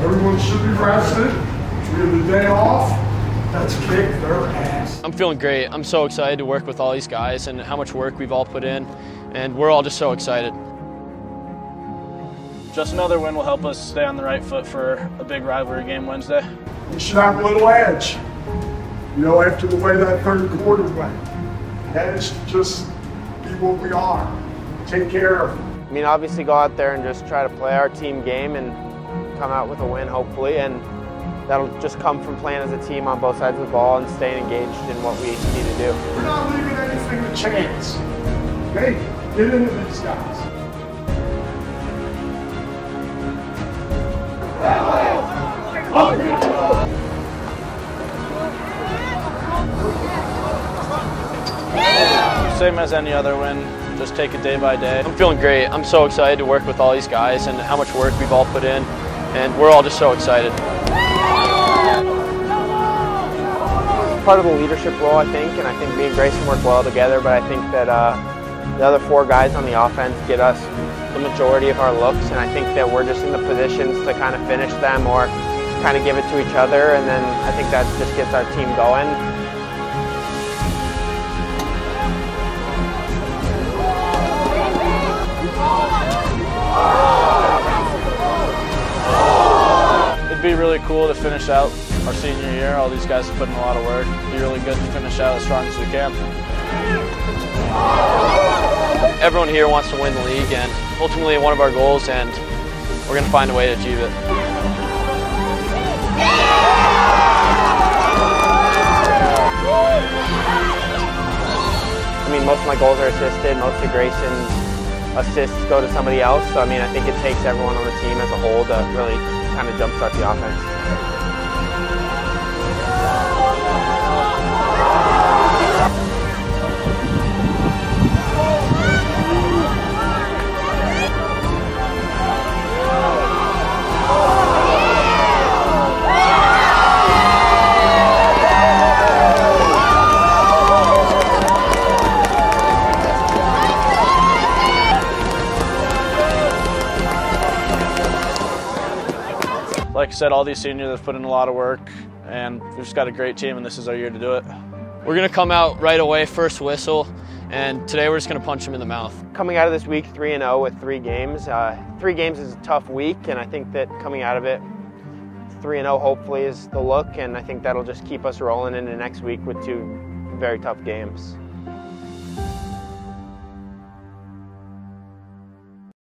Everyone should be rested. We have the day off. Let's kick their ass. I'm feeling great. I'm so excited to work with all these guys and how much work we've all put in, and we're all just so excited. Just another win will help us stay on the right foot for a big rivalry game Wednesday. We should have a little edge. You know, after the way that third quarter went. Edge to just be what we are. Take care of it. I mean, obviously go out there and just try to play our team game and come out with a win, hopefully. And that'll just come from playing as a team on both sides of the ball and staying engaged in what we need to do. We're not leaving anything to chance. Okay? Get into these guys. Same as any other win, just take it day by day. I'm feeling great. I'm so excited to work with all these guys and how much work we've all put in, and we're all just so excited. Part of the leadership role, I think, and I think me and Grayson work well together, but I think that uh, the other four guys on the offense get us the majority of our looks, and I think that we're just in the positions to kind of finish them or kind of give it to each other, and then I think that just gets our team going. Really cool to finish out our senior year. All these guys have put in a lot of work. It'd be really good to finish out as strong as we can. Everyone here wants to win the league, and ultimately one of our goals, and we're going to find a way to achieve it. I mean, most of my goals are assisted. Most of Grayson's assists go to somebody else. So, I mean, I think it takes everyone on the team as a whole to really kind of jumpstart the offense. Like I said, all these seniors have put in a lot of work, and we've just got a great team, and this is our year to do it. We're going to come out right away, first whistle, and today we're just going to punch them in the mouth. Coming out of this week 3 and 0 with three games. Uh, three games is a tough week, and I think that coming out of it 3 and 0 hopefully is the look, and I think that'll just keep us rolling into next week with two very tough games.